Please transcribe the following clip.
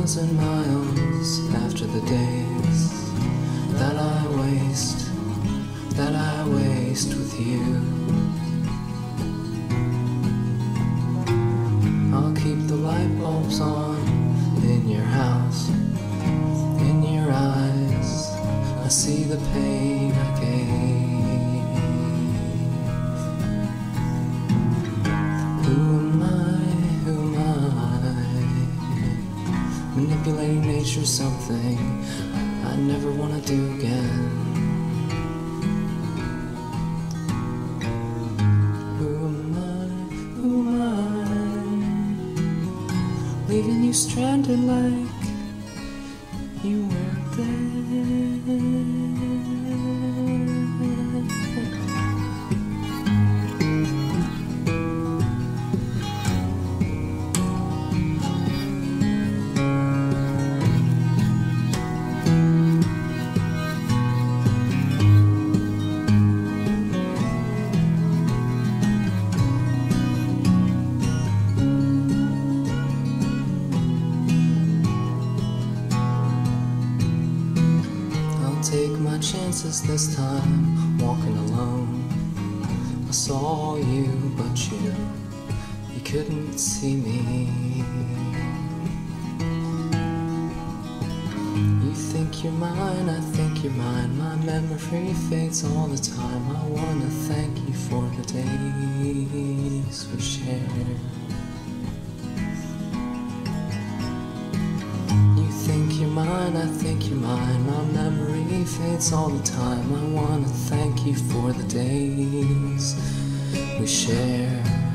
thousand miles after the days that I waste, that I waste with you. I'll keep the light bulbs on in your house, in your eyes. I see the pain Manipulating nature, something I never want to do again. Who am I? Who am I? Leaving you stranded like you weren't there. Take my chances this time, walking alone. I saw you, but you, you couldn't see me. You think you're mine, I think you're mine. My memory fades all the time. I wanna thank you for you're mine, I think you're mine. My memory fades all the time. I wanna thank you for the days we share.